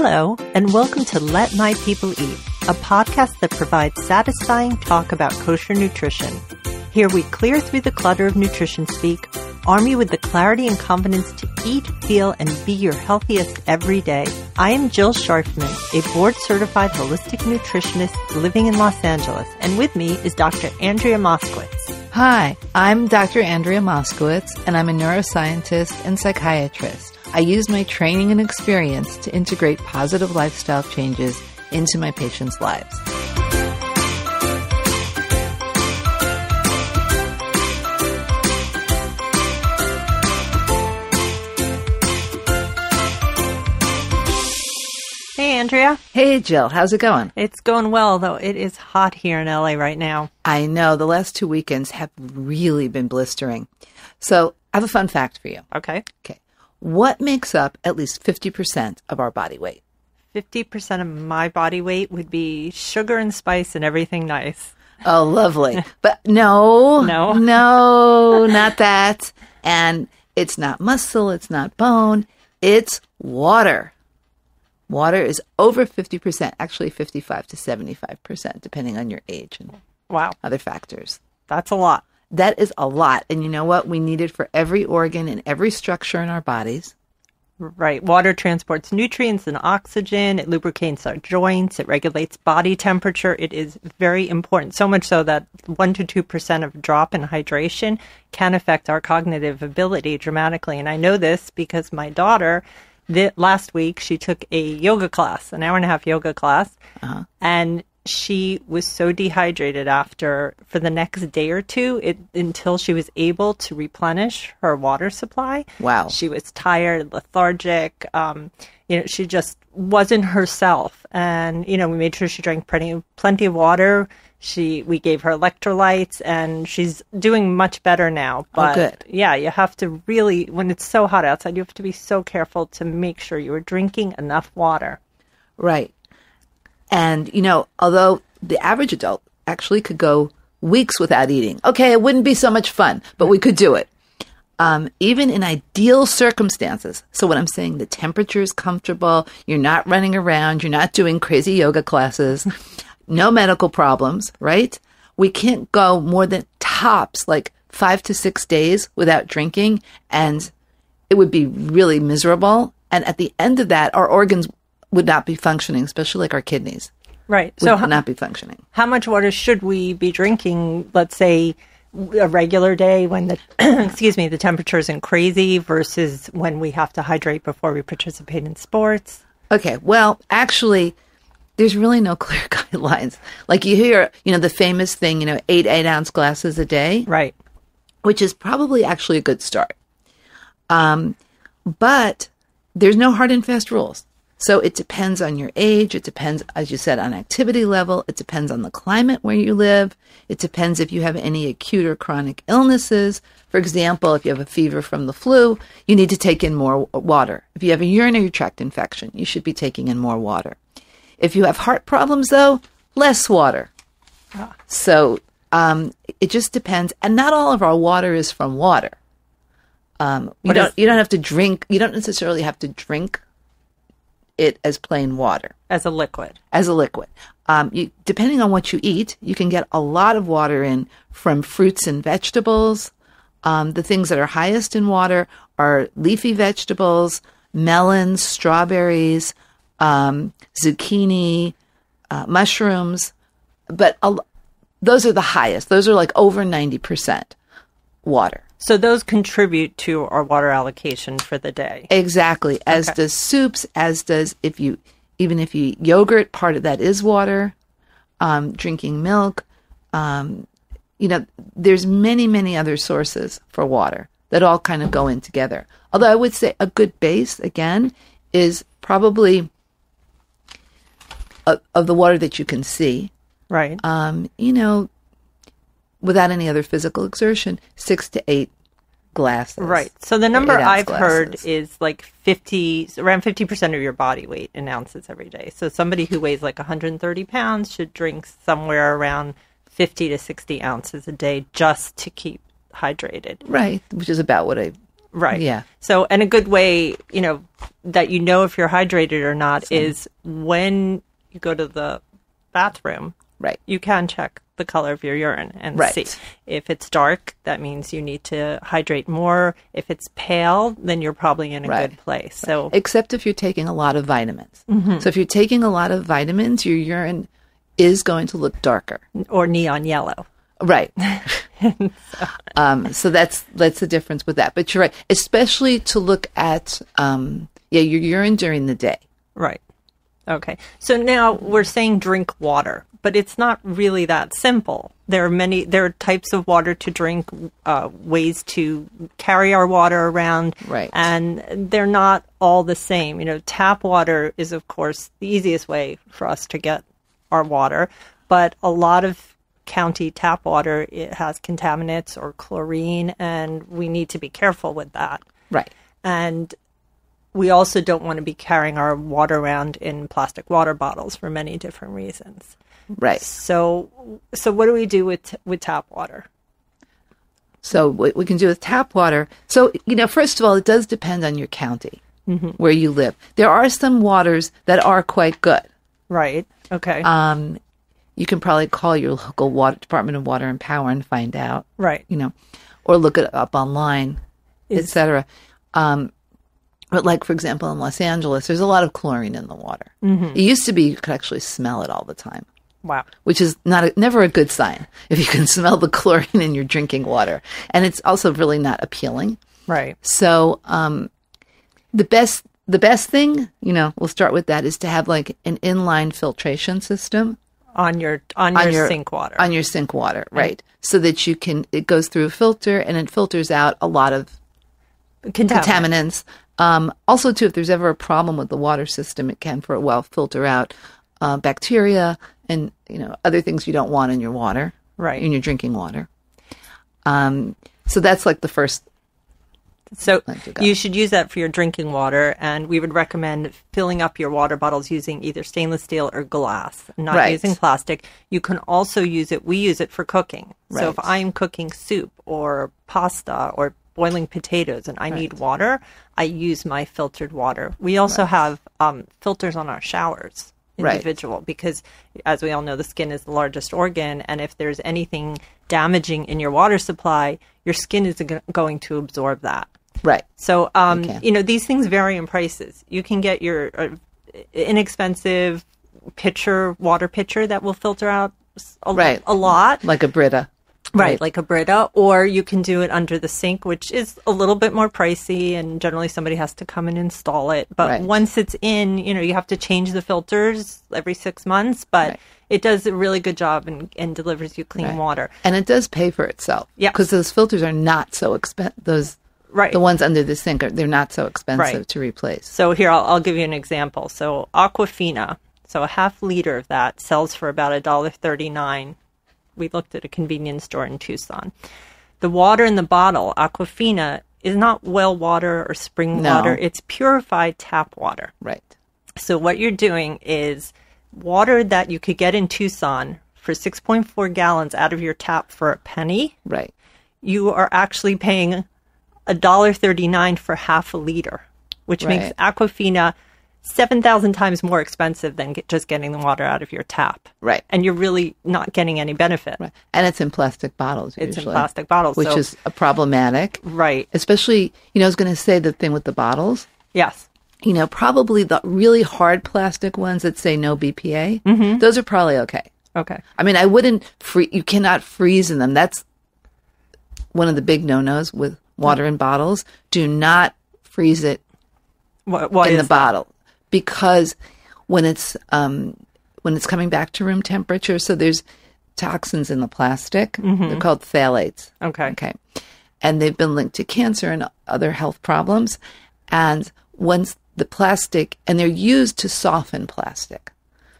Hello, and welcome to Let My People Eat, a podcast that provides satisfying talk about kosher nutrition. Here we clear through the clutter of nutrition speak, arm you with the clarity and confidence to eat, feel, and be your healthiest every day. I am Jill Scharfman, a board certified holistic nutritionist living in Los Angeles, and with me is Dr. Andrea Moskowitz. Hi, I'm Dr. Andrea Moskowitz, and I'm a neuroscientist and psychiatrist. I use my training and experience to integrate positive lifestyle changes into my patients' lives. Hey, Andrea. Hey, Jill, how's it going? It's going well, though it is hot here in LA right now. I know the last two weekends have really been blistering. So, I have a fun fact for you. Okay. Okay. What makes up at least 50% of our body weight? 50% of my body weight would be sugar and spice and everything nice. Oh, lovely. But no, No? no, not that. And it's not muscle, it's not bone, it's water. Water is over 50%, actually 55 to 75%, depending on your age and Wow, other factors. that's a lot. That is a lot. And you know what? We need it for every organ and every structure in our bodies. Right. Water transports nutrients and oxygen. It lubricates our joints. It regulates body temperature. It is very important. So much so that 1 to 2% of drop in hydration can affect our cognitive ability dramatically. And I know this because my daughter, the, last week, she took a yoga class, an hour and a half yoga class. Uh-huh. And she was so dehydrated after for the next day or two it, until she was able to replenish her water supply. Wow. She was tired, lethargic. Um, you know, she just wasn't herself. And you know, we made sure she drank plenty plenty of water. She we gave her electrolytes, and she's doing much better now. But good. yeah, you have to really when it's so hot outside, you have to be so careful to make sure you are drinking enough water. Right. And, you know, although the average adult actually could go weeks without eating, okay, it wouldn't be so much fun, but we could do it. Um, even in ideal circumstances. So, what I'm saying the temperature is comfortable, you're not running around, you're not doing crazy yoga classes, no medical problems, right? We can't go more than tops like five to six days without drinking, and it would be really miserable. And at the end of that, our organs would not be functioning, especially like our kidneys Right. would So ho- not be functioning. how much water should we be drinking let's say a regular day when the excuse me the temperature isn't crazy versus when we have to hydrate before we participate in sports Okay, well, actually, there's really no clear guidelines. Like you hear, you know, the famous thing, you know, eight eight ounce glasses a day, right which is probably actually a good start. Um, but there's no hard and fast rules. So it depends on your age. It depends, as you said, on activity level. It depends on the climate where you live. It depends if you have any acute or chronic illnesses. For example, if you have a fever from the flu, you need to take in more water. If you have a urinary tract infection, you should be taking in more water. If you have heart problems, though, less water. So um, it just depends, and not all of our water is from water. Um, you What don't is- you don't have to drink. You don't necessarily have to drink it as plain water as a liquid as a liquid. Um, you, depending on what you eat, you can get a lot of water in from fruits and vegetables. Um, the things that are highest in water are leafy vegetables, melons, strawberries, um, zucchini, uh, mushrooms. But a, those are the highest. Those are like over 90% water. so those contribute to our water allocation for the day Exactly. As does soups, as does if you, even if you eat yogurt, part of that is water. Um, drinking milk. Um, you know, there's many, many other sources for water that all kind of go in together. Although I would say a good base, again, is probably of, of the water that you can see. right Um, you know, without any other physical exertion, six to eight glasses. right so the number i've heard is like 50 around 50% of your body weight in ounces every day so somebody who weighs like 130 pounds should drink somewhere around 50 to 60 ounces a day just to keep hydrated Right, which is about what I Right. Yeah. So, and a good way, you know, that you know if you're hydrated or not is when you go to the bathroom. Right. You can check the color of your urine and Right. see. If it's dark, that means you need to hydrate more. If it's pale, then you're probably in a Right. good place. So, Except if you're taking a lot of vitamins. Mm-hmm. So if you're taking a lot of vitamins, your urine is going to look darker. or neon yellow. Right. um, so that's that's the difference with that. But you're right, especially to look at um, yeah your urine during the day. Right. Okay. So now we're saying drink water, but it's not really that simple. There are many, there are types of water to drink, uh, ways to carry our water around. Right. And they're not all the same. You know, tap water is, of course, the easiest way for us to get our water, but a lot of county tap water, it has contaminants or chlorine, and we need to be careful with that Right. and we also don't want to be carrying our water around in plastic water bottles for many different reasons. Right. So, so what do we do with with tap water? So what we can do with tap water. So you know, first of all, it does depend on your county where you live. There are some waters that are quite good. Right. Okay. Um, you can probably call your local water Department of Water and Power and find out. right. you know, or look it up online, etc. Um, but like for example, in Los Angeles, there's a lot of chlorine in the water. It used to be you could actually smell it all the time, Wow. which is not a, never a good sign if you can smell the chlorine in your drinking water, and it's also really not appealing. Right. So um, the best the best thing, you know, we'll start with that, is to have like an inline filtration system On your on, on your, sink water. on your sink water, right? So that you can it goes through a filter and it filters out a lot of Contaminant. contaminants. Um, also, too, if there's ever a problem with the water system, it can for a while filter out uh, bacteria and you know other things you don't want in your water, Right. In your drinking water. Um, so that's like the first. So Like to go. you should use that for your drinking water, and we would recommend filling up your water bottles using either stainless steel or glass, not Right. using plastic. You can also use it. We use it for cooking. So if I'm cooking soup or pasta or boiling potatoes and I need water, I use my filtered water. We also have um, filters on our showers Right. individual because as we all know the skin is the largest organ and if there's anything damaging in your water supply your skin is go- going to absorb that Right. so, um, Okay. you know, these things vary in prices. You can get your uh, inexpensive pitcher, water pitcher that will filter out a, Right. a lot. Like a Brita. Right, like a Brita, or you can do it under the sink, which is a little bit more pricey, and generally somebody has to come and install it. But Right. once it's in, you know, you have to change the filters every six months, but Right. it does a really good job and, and delivers you clean Right. water. And it does pay for itself. Yeah. Because those filters are not so expensive. Those Right. the ones under the sink are they're not so expensive to replace. So here, I'll, I'll give you an example. So Aquafina, so a half liter of that sells for about a dollar thirty-nine. We looked at a convenience store in Tucson. The water in the bottle, Aquafina, is not well water or spring No. water. It's purified tap water. Right. So what you're doing is water that you could get in Tucson for 6.4 gallons out of your tap for a penny. Right. You are actually paying a dollar thirty-nine for half a liter, which makes Aquafina seven thousand times more expensive than get, just getting the water out of your tap. Right. and you're really not getting any benefit. Right. And it's in plastic bottles. It's in plastic bottles, which so- is a problematic. Right. Especially, you know, I was going to say the thing with the bottles. Yes. You know, probably the really hard plastic ones that say no BPA. Mm-hmm. Those are probably okay. Okay. I mean, I wouldn't free. You cannot freeze in them. That's one of the big no-nos with water in bottles. Do not freeze it What, what in the bottle because when it's um, when it's coming back to room temperature, so there's toxins in the plastic. They're called phthalates. Okay. Okay. And they've been linked to cancer and other health problems. And once the plastic, and they're used to soften plastic.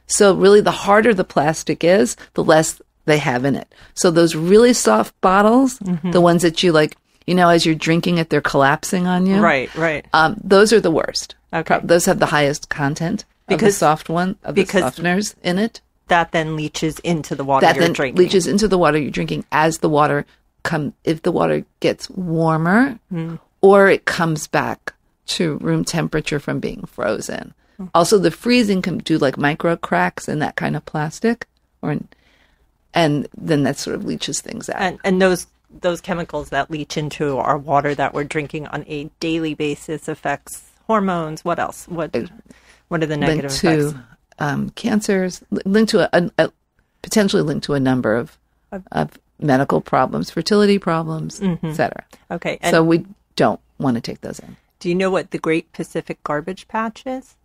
So really, the harder the plastic is, the less they have in it. So those really soft bottles, the ones that you like, you know, as you're drinking it, they're collapsing on you. Right. Right. Um, those are the worst. Okay. Those have the highest content of the Because- soft one of the softeners in it. That then leaches into the water That you're then drinking. leaches into the water you're drinking as the water come. If the water gets warmer, Hmm. or it comes back to room temperature from being frozen. Also, the freezing can do like micro cracks in that kind of plastic, or and then that sort of leaches things out. And and those those chemicals that leach into our water that we're drinking on a daily basis affects hormones. What else? What what are the negative linked effects? to um, cancers, linked to a, a, potentially linked to a number of of medical problems, fertility problems, etc. Okay. Mm-hmm. And So we don't want to take those in. do you know what the Great Pacific Garbage Patch is?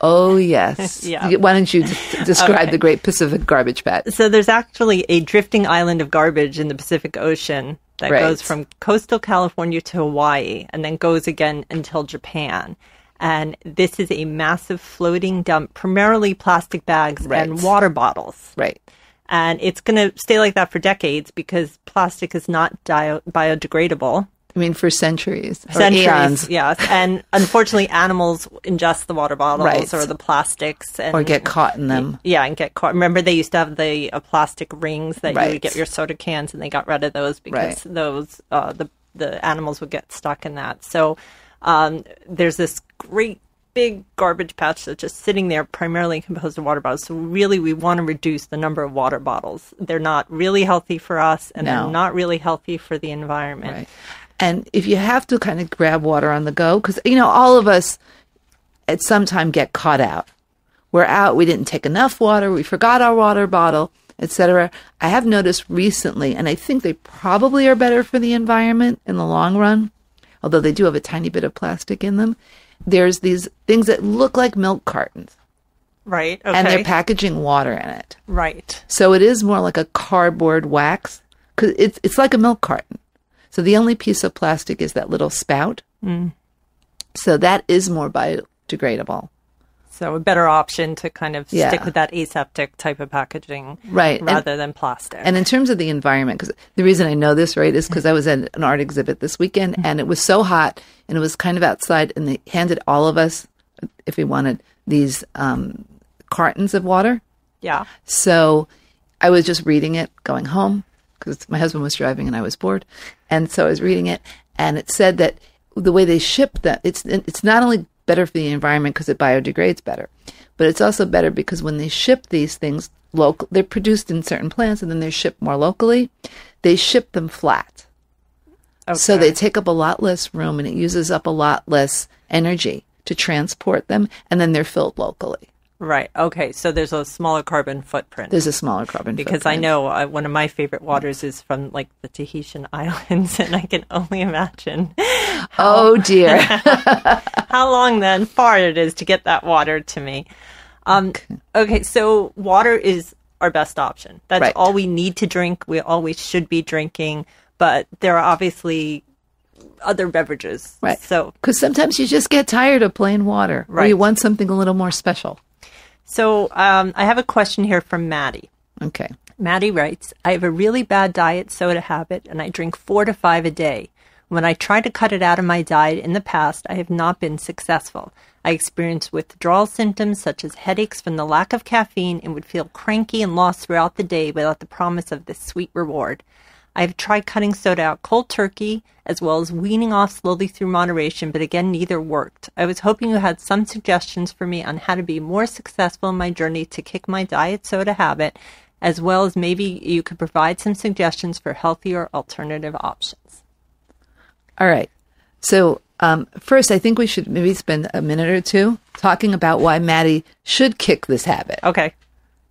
Oh yes. Yeah. Why don't you d- describe the Great Pacific Garbage Patch? So there's actually a drifting island of garbage in the Pacific Ocean that Right. goes from coastal California to Hawaii and then goes again until Japan. And this is a massive floating dump, primarily plastic bags and water bottles. Right. And it's going to stay like that for decades because plastic is not dio- biodegradable. I mean, for centuries, Centuries, eons, yes. And unfortunately, animals ingest the water bottles Right. or the plastics. And or get caught in them. yeah, and get caught. Remember, they used to have the uh, plastic rings that you would get your soda cans, and they got rid of those because Right. those uh, the the animals would get stuck in that. So um, there's this great big garbage patch that's just sitting there, primarily composed of water bottles. So really, we want to reduce the number of water bottles. They're not really healthy for us, and No. they're not really healthy for the environment. Right. And if you have to kind of grab water on the go, because, you know, all of us at some time get caught out. We're out, we didn't take enough water, we forgot our water bottle, etc. I have noticed recently, and I think they probably are better for the environment in the long run, although they do have a tiny bit of plastic in them. There's these things that look like milk cartons, Right. Okay. and they're packaging water in it. right. So it is more like a cardboard wax because it's it's like a milk carton. So the only piece of plastic is that little spout. Mm. So that is more biodegradable, So a better option to kind of Yeah. stick with that aseptic type of packaging, Right, and- rather than plastic. and in terms of the environment, because the reason I know this right is because I was at an art exhibit this weekend and it was so hot and it was kind of outside, and they handed all of us, if we wanted, these um, cartons of water. yeah. So I was just reading it going home because my husband was driving and I was bored. And so I was reading it and it said that the way they ship them, it's, it's not only better for the environment because it biodegrades better, but it's also better because when they ship these things local, they're produced in certain plants and then they're shipped more locally. They ship them flat. So they take up a lot less room and it uses up a lot less energy to transport them and then they're filled locally. Right. Okay. So there's a smaller carbon footprint. There's a smaller carbon footprint. because I know uh, one of my favorite waters is from like the Tahitian Islands, and I can only imagine Oh dear. how long then far it is to get that water to me. Um, okay, so water is our best option. That's Right. all we need to drink. We always should be drinking, but there are obviously other beverages. Right. So Because sometimes you just get tired of plain water, or Right. you want something a little more special. So um, I have a question here from Maddie. Okay. Maddie writes, I have a really bad diet soda habit and I drink four to five a day. When I try to cut it out of my diet in the past, I have not been successful. I experience withdrawal symptoms such as headaches from the lack of caffeine and would feel cranky and lost throughout the day without the promise of this sweet reward. I have tried cutting soda out cold turkey as well as weaning off slowly through moderation, but again, neither worked. I was hoping you had some suggestions for me on how to be more successful in my journey to kick my diet soda habit, as well as maybe you could provide some suggestions for healthier alternative options. All right. So um, first, I think we should maybe spend a minute or two talking about why Maddie should kick this habit. Okay.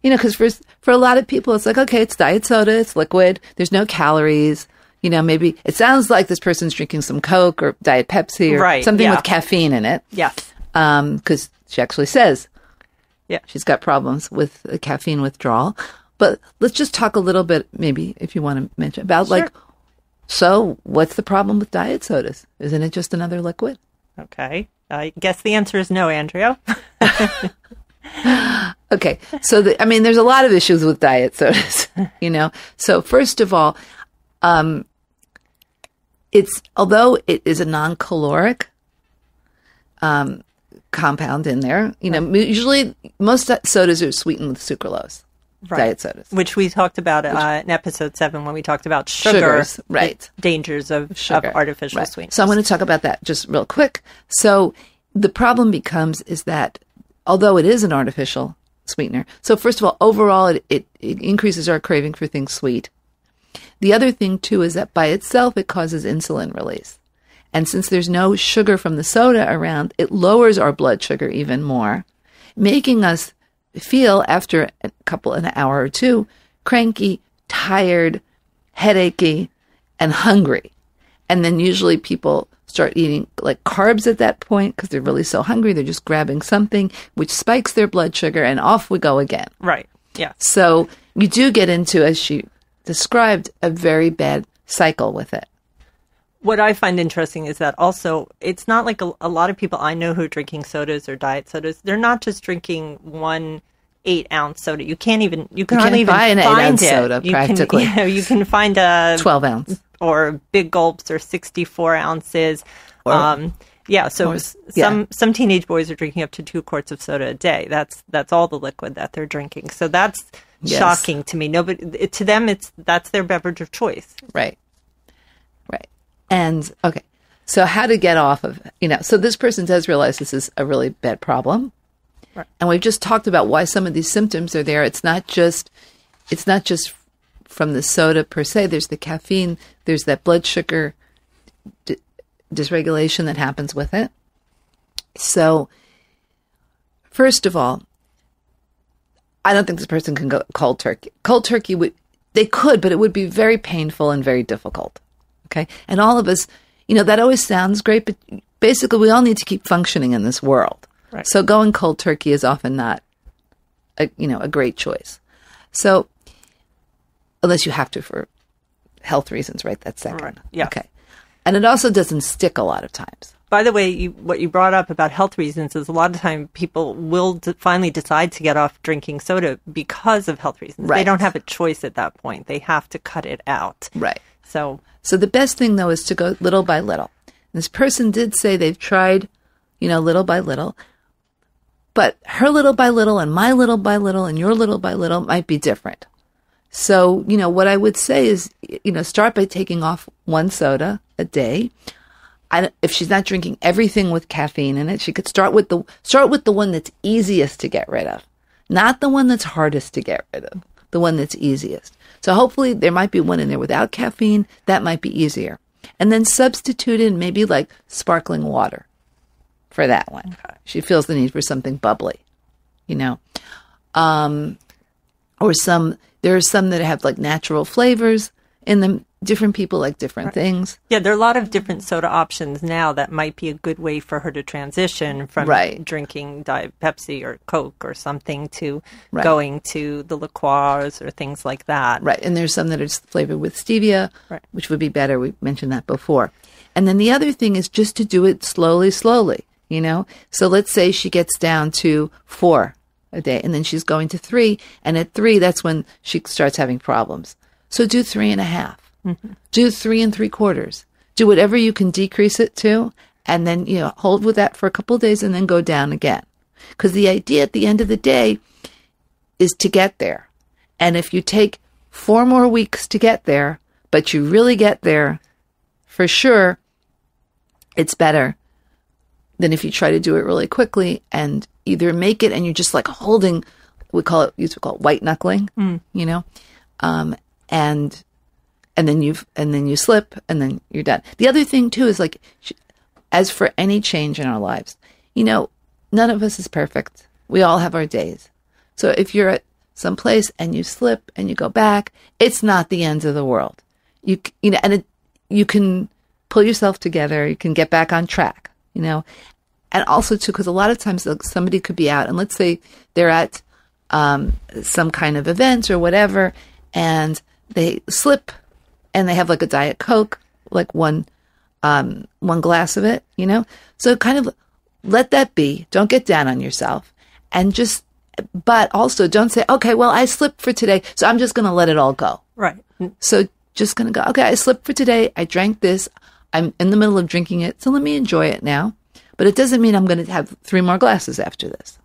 You know, because for for a lot of people, it's like, okay, it's diet soda, it's liquid, there's no calories. You know, maybe it sounds like this person's drinking some Coke or Diet Pepsi or Right, something yeah. with caffeine in it. Yes. Because um, she actually says Yeah. she's got problems with the caffeine withdrawal. But let's just talk a little bit, maybe if you want to mention about like, so what's the problem with diet sodas? Isn't it just another liquid? Okay. I guess the answer is no, Andrea. Okay, so the, I mean, there's a lot of issues with diet sodas, you know. So first of all, um, it's although it is a non-caloric um, compound in there, you know, usually most sodas are sweetened with sucralose. Right. diet sodas. which we talked about uh, in episode seven when we talked about sugar, Sugars, right. dangers of, sugar. of artificial Right. sweeteners. So I'm going to talk about that just real quick. So the problem becomes is that although it is an artificial sweetener, so first of all, overall it, it, it increases our craving for things sweet. The other thing too is that by itself it causes insulin release. And since there's no sugar from the soda around, it lowers our blood sugar even more, making us feel after a couple an hour or two cranky, tired, headachy, and hungry. And then usually people start eating like carbs at that point because they're really so hungry. They're just grabbing something which spikes their blood sugar and off we go again. right. Yeah. So you do get into, as she described, a very bad cycle with it. What I find interesting is that also it's not like a, a lot of people I know who are drinking sodas or diet sodas. They're not just drinking one eight ounce soda. You can't even you can You hardly can't even buy an eight-ounce it. soda, You practically. Can, you, know, you can find a 12 ounce. or big gulps or 64 ounces. um, yeah, so s- yeah. some some teenage boys are drinking up to two quarts of soda a day. That's that's all the liquid that they're drinking. So that's Yes. shocking to me. Nobody to them it's that's their beverage of choice. Right. Right. And okay. So how to get off of, you know, so this person does realize this is a really bad problem. Right. And we've just talked about why some of these symptoms are there. It's not just it's not just from the soda per se. There's the caffeine, there's that blood sugar d- dysregulation that happens with it. So first of all, I don't think this person can go cold turkey. Cold turkey would they could, but it would be very painful and very difficult. Okay? And all of us, you know, that always sounds great, but basically we all need to keep functioning in this world. Right. So going cold turkey is often not a you know, a great choice. So unless you have to for health reasons, right? That's second. Right. Yeah. Okay. And it also doesn't stick a lot of times. By the way, you, what you brought up about health reasons is a lot of time people will d- finally decide to get off drinking soda because of health reasons. Right. They don't have a choice at that point. They have to cut it out. Right. So So the best thing though is to go little by little. This person did say they've tried, you know, little by little, but her little by little and my little by little and your little by little might be different. So, you know, what I would say is, you know, start by taking off one soda a day. I, if she's not drinking everything with caffeine in it, she could start with the start with the one that's easiest to get rid of, not the one that's hardest to get rid of, the one that's easiest. So hopefully there might be one in there without caffeine. That might be easier, and then substitute in maybe like sparkling water for that one. She feels the need for something bubbly, you know, um, or some. There are some that have like natural flavors in them. Different people like different things. yeah, there are a lot of different soda options now that might be a good way for her to transition from Right. drinking Diet Pepsi or Coke or something to Right. going to the LaCroix or things like that. Right. And there's some that are flavored with stevia, Right. which would be better. We mentioned that before. And then the other thing is just to do it slowly, slowly, you know? So let's say she gets down to four a day and then she's going to three. And at three, that's when she starts having problems. So do three and a half. Mm-hmm. Do three and three quarters. Do whatever you can decrease it to. And then, you know, hold with that for a couple of days and then go down again. Because the idea at the end of the day is to get there. And if you take four more weeks to get there, but you really get there, for sure, it's better than if you try to do it really quickly and either make it and you're just like holding, we call it, used to call it white knuckling, you know, um, and and then you've and then you slip and then you're done. The other thing too is like, as for any change in our lives, you know, none of us is perfect. We all have our days. So if you're at some place and you slip and you go back, it's not the end of the world. You you know, and it, you can pull yourself together. You can get back on track. You know, and also too because a lot of times like, somebody could be out and let's say they're at um, some kind of event or whatever, and they slip and they have like a diet coke, like one um, one glass of it, you know. So kind of let that be. Don't get down on yourself, and just. But also, don't say, "Okay, well, I slipped for today, so I'm just going to let it all go." Right. So just going to go, okay, I slipped for today. I drank this. I'm in the middle of drinking it. So let me enjoy it now. But it doesn't mean I'm going to have three more glasses after this.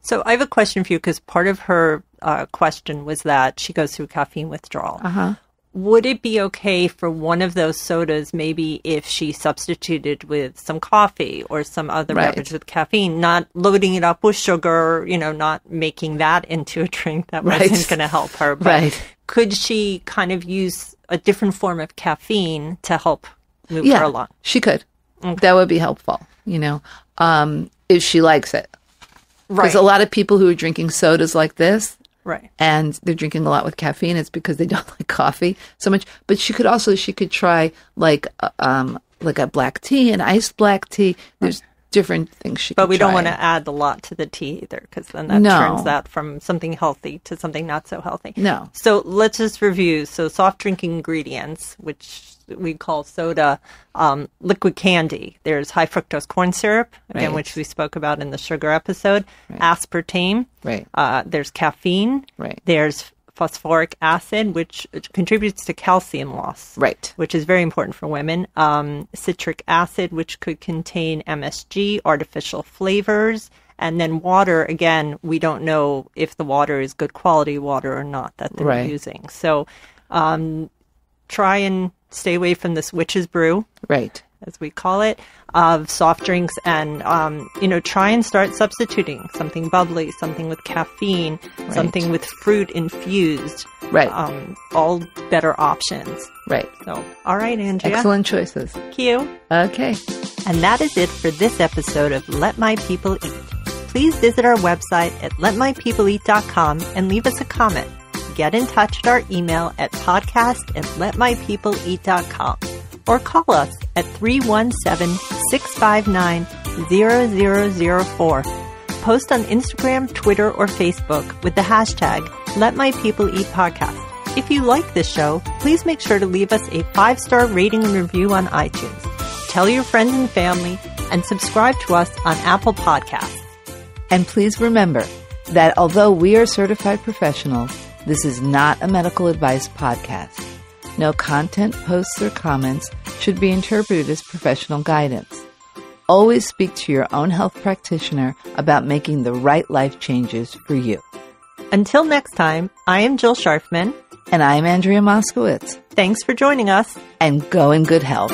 So I have a question for you because part of her uh, question was that she goes through caffeine withdrawal. Uh-huh. Would it be okay for one of those sodas, maybe if she substituted with some coffee or some other Right. beverage with caffeine, not loading it up with sugar, you know, not making that into a drink that Right. wasn't going to help her? But Right. could she kind of use a different form of caffeine to help move Yeah, her along? she could. That would be helpful, you know, um, if she likes it. Right. Because a lot of people who are drinking sodas like this right. and they're drinking a lot with caffeine, it's because they don't like coffee so much. But she could also she could try like uh, um like a black tea, an iced black tea. There's different things she. But could we don't want to add a lot to the tea either, because then that No. turns that from something healthy to something not so healthy. No. So let's just review. So soft drinking ingredients, which we call soda, um, liquid candy. There's high fructose corn syrup, again, which we spoke about in the sugar episode. Aspartame. Right. Uh, there's caffeine. Right. There's phosphoric acid, which contributes to calcium loss Right. which is very important for women. Um, citric acid, which could contain MSG, artificial flavors, and then water. Again, we don't know if the water is good quality water or not that they're Right. using. So um, try and stay away from this witch's brew, Right. as we call it, of soft drinks, and um, you know, try and start substituting something bubbly, something with caffeine, something with fruit infused. Right. Um, all better options. Right. So, all right, Andrea. Excellent choices. You. Okay. And that is it for this episode of Let My People Eat. Please visit our website at letmypeopleeat.com and leave us a comment. Get in touch at our email at podcast at letmypeopleeat.com or call us at 317-659-0004. Post on Instagram, Twitter, or Facebook with the hashtag Let My People Eat Podcast. If you like this show, please make sure to leave us a five-star rating and review on iTunes. Tell your friends and family and subscribe to us on Apple Podcasts. And please remember that although we are certified professionals, this is not a medical advice podcast. No content, posts, or comments should be interpreted as professional guidance. Always speak to your own health practitioner about making the right life changes for you. Until next time, I am Jill Scharfman. And I'm Andrea Moskowitz. Thanks for joining us. And go in good health.